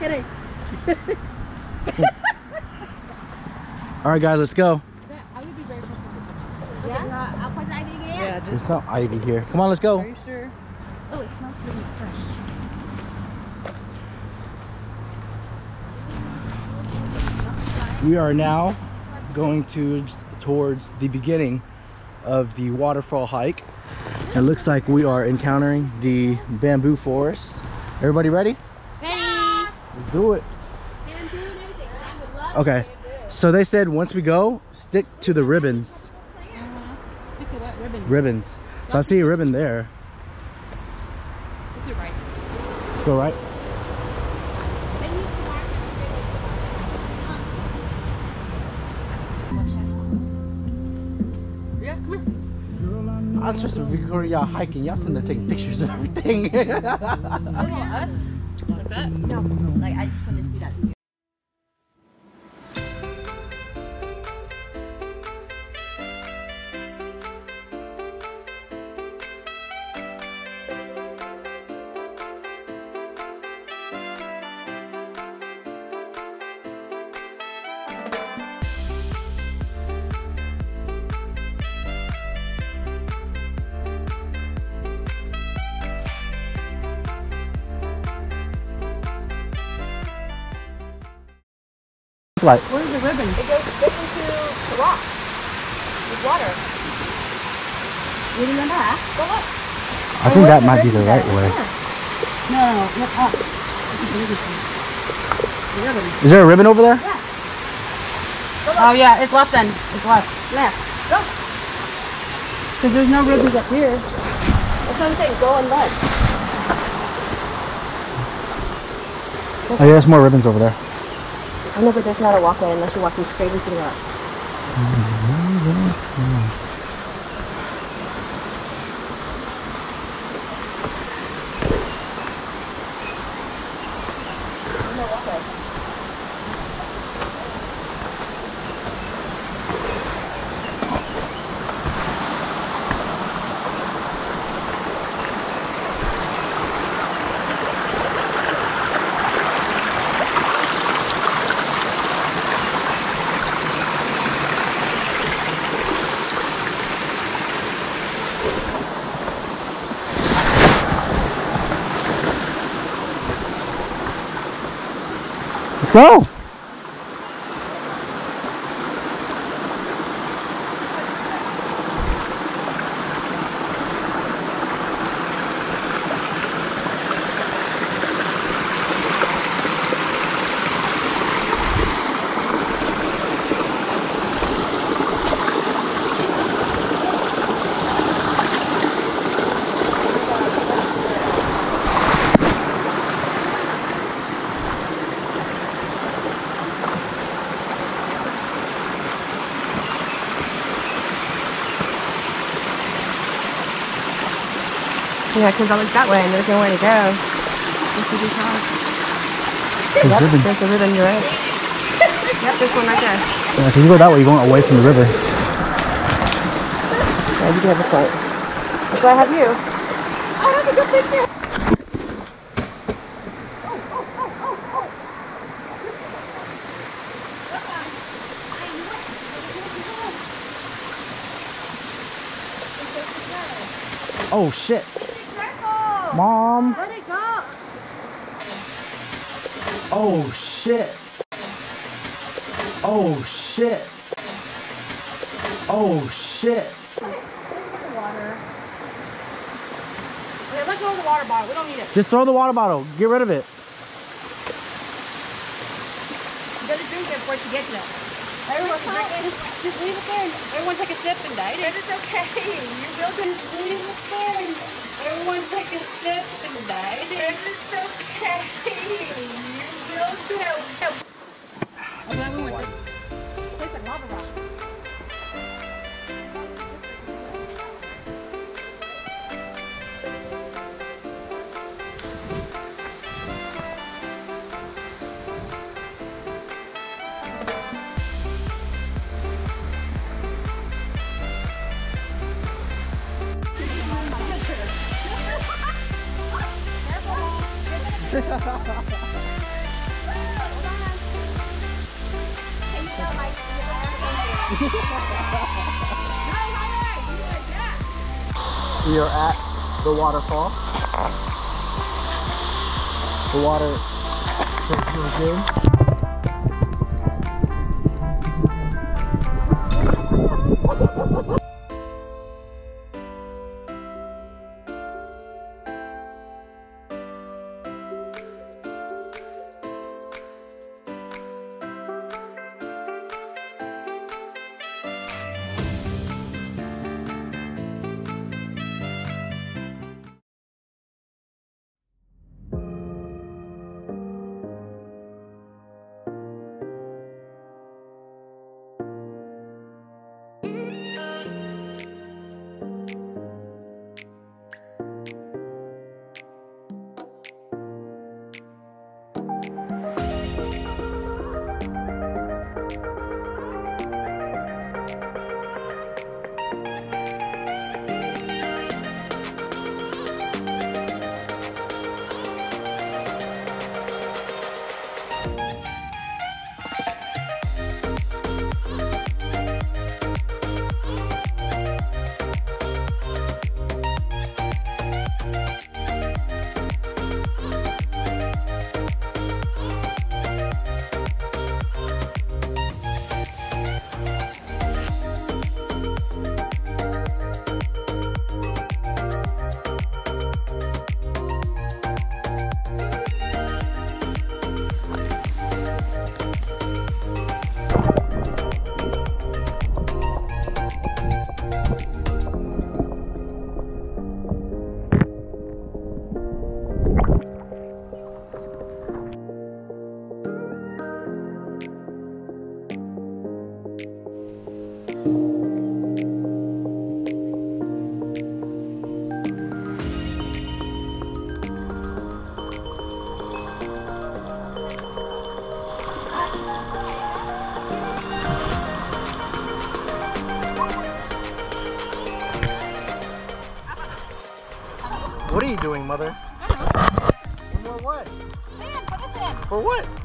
Get it. All right, guys, let's go. Yeah? I'll put ivy again. Yeah, There's just. no ivy here. Come on, let's go. Are you sure? Oh, it smells really fresh. We are now going to towards the beginning of the waterfall hike. It looks like we are encountering the bamboo forest. Everybody ready? Ready? Let's do it. Okay. So they said once we go, stick to the ribbons. Uh-huh. Stick to what? Ribbons. Ribbons. So I see a ribbon there. Is it right? Let's go right. Come here. I just recording y'all hiking. Y'all sitting there taking pictures of everything. Oh, yeah, us? Like that? No, like I just want to see that like, Where's the ribbon? It goes straight into the rock with water. You remember that? Go up. I think oh, that might be the right way. No, no, no, look up. The ribbon. Is there a ribbon over there? Oh, yeah, it's left then. It's left. Left. Go. Because there's no ribbons up here. That's what I'm saying. Go and look. Oh, yeah, there's more ribbons over there. I know, but there's not a walkway unless you're walking straight into the rock. No mm-hmm. Go. Yeah, because I looked that way and there's nowhere to go. Just to this house. There's ribbon. There's the ribbon, you're right. yep, this one right there. Yeah, if you go that way, you're going away from the river. Yeah, you can have a point. That's why I have you. I have a good picture. Oh, shit. Mom. Let it go. Oh, shit. Oh, shit. Oh, shit. Water. Okay, let go of the water bottle. We don't need it. Just throw the water bottle. Get rid of it. You gotta drink it before you get to it. Everyone drink it. Just, just leave it there. and Everyone take a sip and die. It is okay. You're building. Leave it there. Everyone take a sip and die. It is okay. You're building. I'm glad we went this like lava rock. We are at the waterfall. The water is really What are you doing, mother? For what? For what?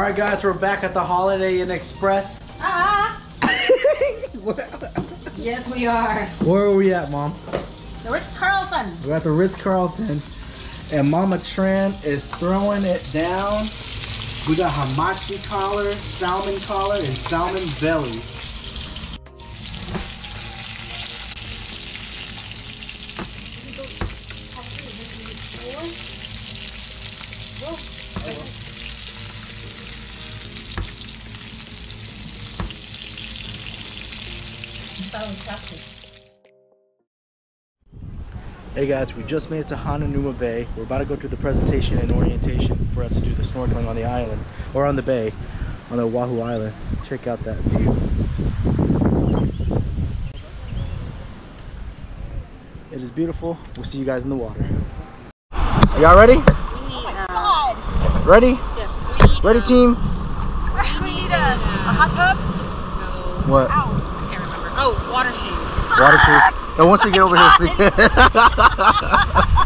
All right, guys, we're back at the Holiday Inn Express. Ah! yes, we are. Where are we at, Mom? The Ritz Carlton. We're at the Ritz Carlton, and Mama Tran is throwing it down. We got hamachi collar, salmon collar, and salmon belly. Hey guys, we just made it to Hananuma Bay. We're about to go through the presentation and orientation for us to do the snorkeling on the island, or on the bay, on the Oahu Island. Check out that view. It is beautiful. We'll see you guys in the water. Are y'all ready? We need, uh, Ready? yes, we need, Ready um, team? we need a, a hot tub. No. What? Ow. Oh, water shoes. Water shoes. And once we get over here,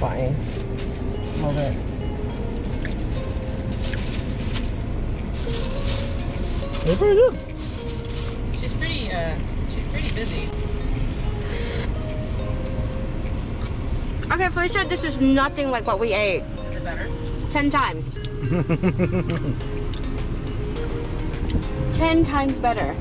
my I'm fine. Hold it. They're pretty good. She's pretty, uh, she's pretty busy. Okay, Felicia, this is nothing like what we ate. Is it better? Ten times. Ten times better.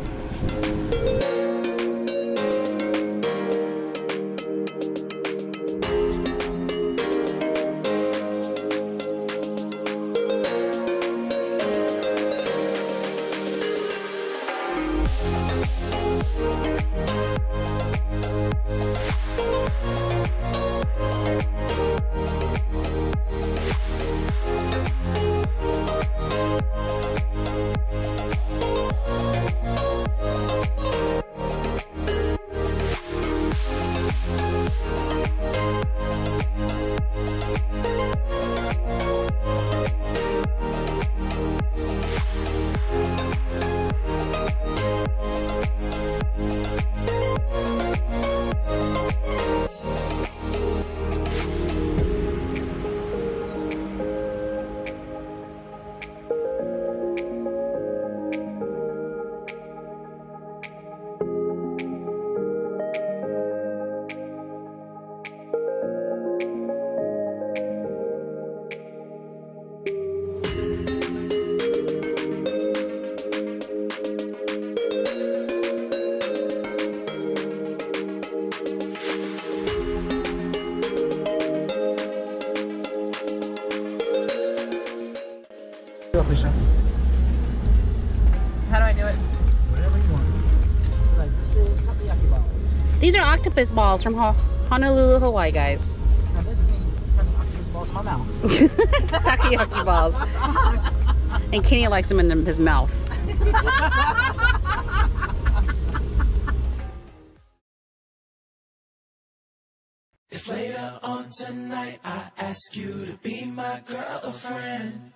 Alicia. How do I do it? Whatever you want. Like this is takoyaki balls. These are octopus balls from Honolulu, Hawaii, guys. Now this means putting octopus balls in my mouth. it's takoyaki balls. And Kenny likes them in the, his mouth. If later on tonight I ask you to be my girlfriend